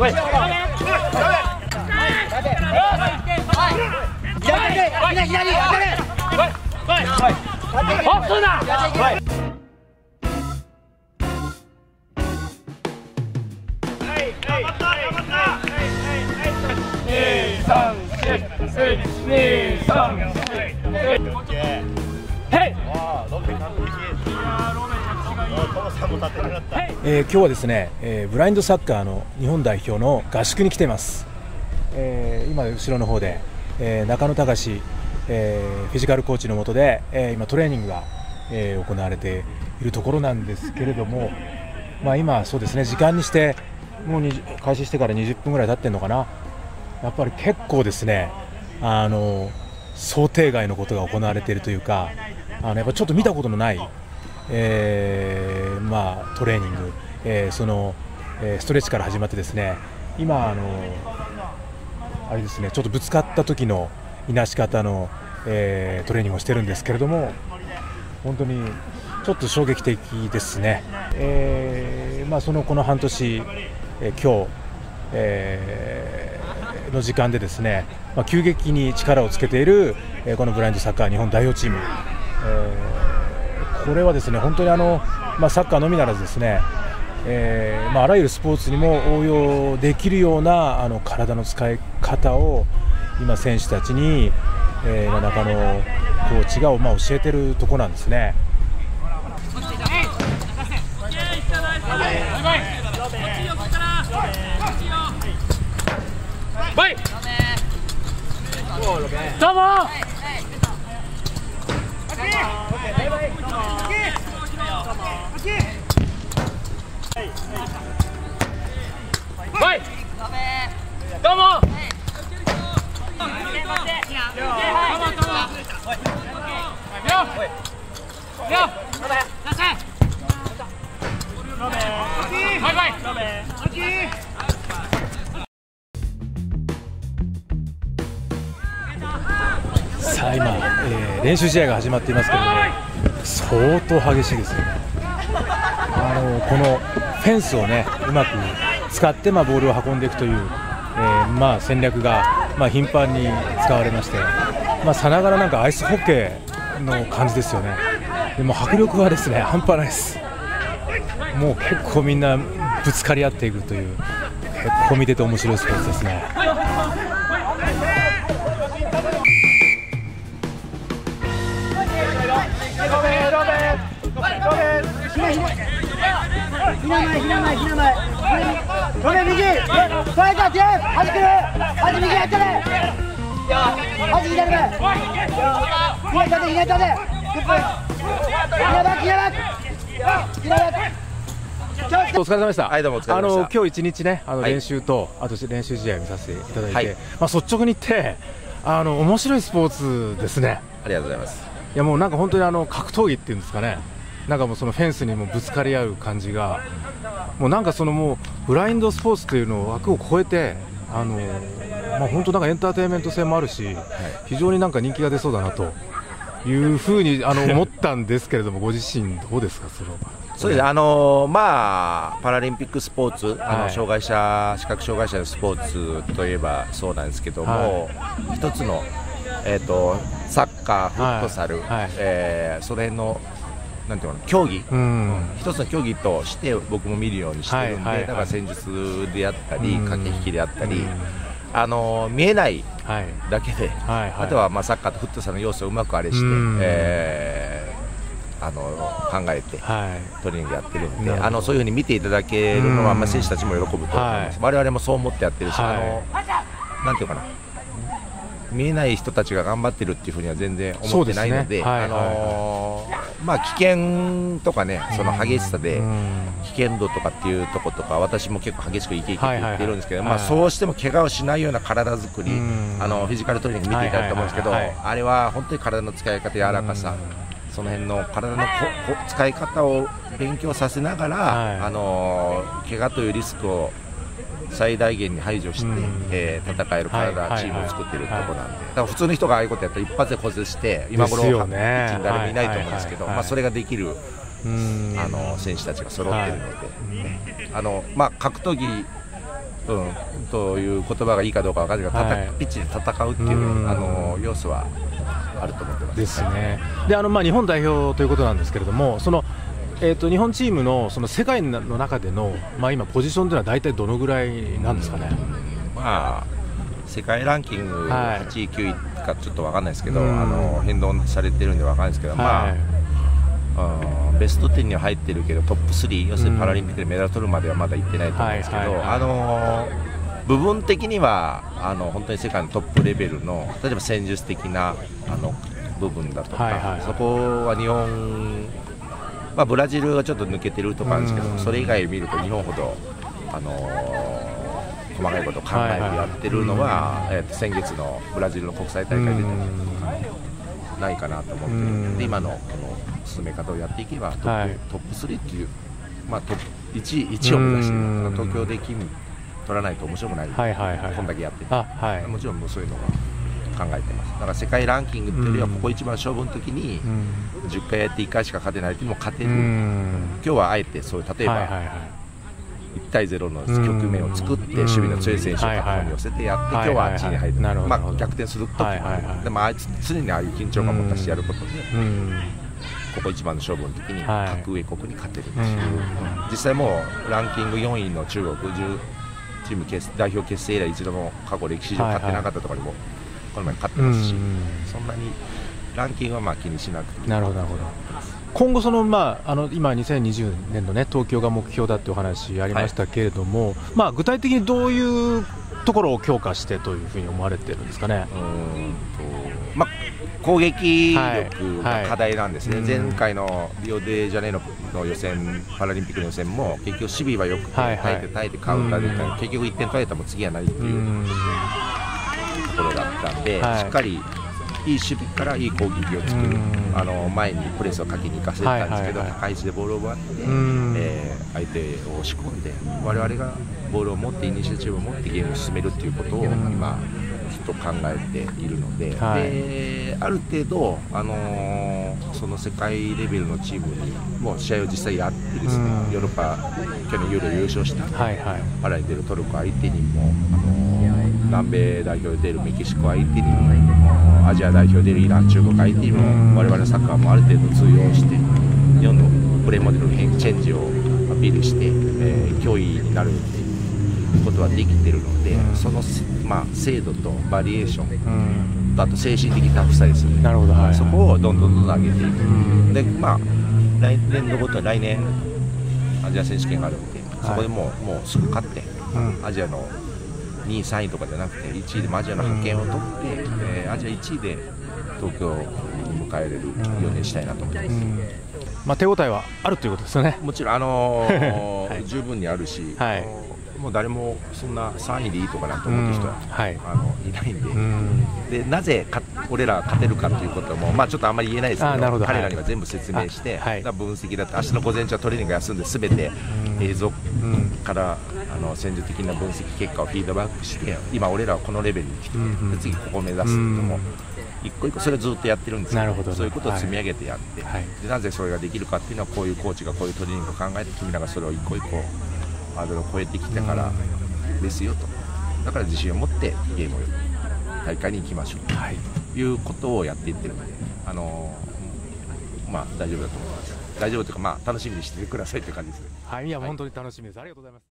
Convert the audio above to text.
二三四，四二三。えー、今日はですね、えー、ブラインドサッカーの日本代表の合宿に来ています、えー、今後ろの方で、えー、中野隆、えー、フィジカルコーチの下で、えー、今トレーニングが、えー、行われているところなんですけれども、まあ、今そうですね時間にしてもう開始してから20分ぐらい経ってるのかな。やっぱり結構ですねあの想定外のことが行われているというかあのやっぱちょっと見たことのないえー、まあ、トレーニング、えー、その、え、ストレッチから始まってですね今あのあれですねちょっとぶつかった時のいなし方の、えトレーニングをしてるんですけれども本当にちょっと衝撃的ですね、えまあ、そのこの半年、え今日、えの時間でですね、まあ、急激に力をつけている、えこのブラインドサッカー日本代表チーム、えこれはですね本当にあの、まあ、サッカーのみならずですね、えーまあ、あらゆるスポーツにも応用できるようなあの体の使い方を今、選手たちに、えー、中野コーチが、まあ、教えているところなんですね。どうもはいどう今、えー、練習試合が始まっていますけれども相当激しいですよね。あのこのフェンスをねうまく使って、まあ、ボールを運んでいくという、えー、まあ、戦略が、まあ、頻繁に使われまして、ま、さながらなんかアイスホッケーの感じですよね。でも迫力はですね半端ないです。もう結構みんなぶつかり合っていくという結構見てて面白いスポーツですね。ひな前ひな前ひな前これ右それか手はじくはじ右やってねはじ左前ひなたでひなたでグップひなバックひなバックひなバックお疲れ様でした。はい、どうもあの今日一日ね、あの練習と、はい、あと練習試合を見させていただいて、はい、まあ率直に言ってあの面白いスポーツですね。ありがとうございます。いやもうなんか本当にあの格闘技っていうんですかね。なんかもうそのフェンスにもぶつかり合う感じが、もうなんかそのもうブラインドスポーツというのを枠を超えて、あのまあ、本当なんかエンターテインメント性もあるし、非常になんか人気が出そうだなというふうにあの思ったんですけれども、ご自身、どうですか、その。そうです。あのまあ、パラリンピックスポーツ、あの障害者視覚障害者のスポーツといえばそうなんですけども、はい、一つの、えーと、サッカー、フットサル、はい。はい、えー、それのなんていうの競技、うん、一つの競技として僕も見るようにしてるんで、はいはいはい、だから戦術であったり、うん、駆け引きであったり、うん、あの見えないだけで、はい。はいはい、あとはまあサッカーとフットサルの要素をうまくあれして、えー、あの考えて、トレーニングやってるんで、あのそういうふうに見ていただけるのは、まあ、選手たちも喜ぶと思います、はい、我々もそう思ってやってるし、あのなんていうかな。見えない人たちが頑張ってるっていうふうには全然思ってないので、あのまあ、危険とかね、その激しさで、危険度とかっていうとことか、私も結構激しくいけいけって言ってるんですけど、まあ、そうしても怪我をしないような体作り、あのフィジカルトレーニング見ていただいたと思うんですけど、あれは本当に体の使い方、柔らかさ、その辺の体の使い方を勉強させながら、あの怪我というリスクを最大限に排除して、うん、えー、戦える体、はい、チームを作っているところなんで、だから普通の人がああいうことやったら一発で骨折して今頃、ね、ピッチに誰もいないと思うんですけど、まあ、それができるあの選手たちが揃っているので、ね、あのまあ、格闘技うん、という言葉がいいかどうか分からないけど、はい。ピッチで戦うっていううん。あの要素はあると思ってます。ですね、であのまあ日本代表ということなんですけれども、そのえー、と日本チームのその世界の中での、まあ、今、ポジションというのは大体どのぐらいなんですかね？まあ世界ランキングはい。8位、9位かちょっと分かんないですけど、うん。あの変動されてるんで分かんないですけど、まはい。あうんベスト10には入ってるけどトップ3要するにパラリンピックでメダル取るまではまだ行ってないと思うんですけど、はいはいはい。あの部分的にはあの本当に世界のトップレベルの例えば戦術的なあの部分だとか、はいはい。そこは日本、まあ、ブラジルはちょっと抜けてるとかあるんですけど、うん。それ以外を見ると日本ほど、あの細かいことを考えてやってるのは、えーと先月のブラジルの国際大会でないかなと思ってる。うん。で今のこの進め方をやっていけばトップ,、はい。トップ3っていう、まあ、トップ1位 ,1 位を目指して東京で金取らないと面白くない、はいはいはい。こんだけやってはい。もちろんそういうのが考えてます。だから世界ランキングっていうよりはうん。ここ一番勝負の時にうん。10回やって1回しか勝てない時も勝てる、うん。今日はあえてそういう例えば、はいはいはい。1対0の局面を作ってうん。守備の強い選手を片方に寄せてやって、今日はあっちに入る。まあ、逆転する時もある、でもあいつ常にああいう緊張感を持たしてやることで、うん。ここ一番の勝負の時にはい。格上国に勝てるっていう、実際もうランキング4位の中国10チーム結代表結成以来一度も過去歴史上勝ってなかったところにもこの前勝ってますし、うんそんなにランキングはまあ気にしなくていいなるほどなるほど。今後その、まあ、あの今、2020年の、ね、東京が目標だっていうお話ありましたけれども、まあ、具体的にどういうところを強化してというふうに思われてるんですかね？うーんとまあ、攻撃力が課題なんですね、はいはい前回のリオデジャネイロの予選、パラリンピックの予選も結局、守備はよく耐えて耐えてカウンターでうん。結局1点取られたら次はないってういう。ん。ところだはい。しっかりいい守備からいい攻撃を作る、うん。あの前にプレスをかけに行かせてたんですけど、高い位置でボールを奪って、うん。えー相手を押し込んで、我々がボールを持って、イニシアチブを持ってゲームを進めるっていうことを今、ずっと考えているので、はい。である程度、あのーその世界レベルのチームにもう試合を実際やってですね、うん。ヨーロッパ、去年ユーロ優勝したはいはい。パラに出るトルコ相手にも、あのー南米代表で出るメキシコ相手にも、アジア代表で出るイラン、中国相手にうんも、我々のサッカーもある程度通用して、日本のプレーモデルの変チェンジをアピールして、えー脅威になるっていうことはできてるので、うん。その、まあ、精度とバリエーションうんと、あと精神的タフさですよね。なるほどはいはい。そこをどんどんどんどん上げていく。ん。で、まあ、来年度ごとに来年、アジア選手権があるんで、そこでもう,、もうすぐ勝って、うん。アジアの2位、3位とかじゃなくて、1位でもアジアの覇権を取って、えーアジア1位で東京に迎えれるようにしたいなと思ってます。うんまあ、手応えはあるということですよね。もちろん、あのー はい十分にあるし、はいあのーもう誰もそんな3位でいいとかなんて思ってる人は、うん。はい。あのいないんで、うん。でなぜか俺らが勝てるかということも、まあ、ちょっとあんまり言えないですけど彼らには全部説明して、あはい。分析だって明日の午前中はトレーニング休んで全てうん。映像うん。からあの戦術的な分析結果をフィードバックして今俺らはこのレベルに来てる、うん。で次ここを目指すっても、一個一個それをずっとやってるんですけどね。そういうことを積み上げてやって、はい。でなぜそれができるかっていうのはこういうコーチがこういうトレーニングを考えて君らがそれを一個一個ハードルを超えてきたからですよと。だから自信を持ってゲームを大会に行きましょう。はいということをやっていってる。ので、あのーまあ大丈夫だと思います。大丈夫というかまあ楽しみにしてくださいという感じですね。はい、いや、本当に楽しみです。ありがとうございます。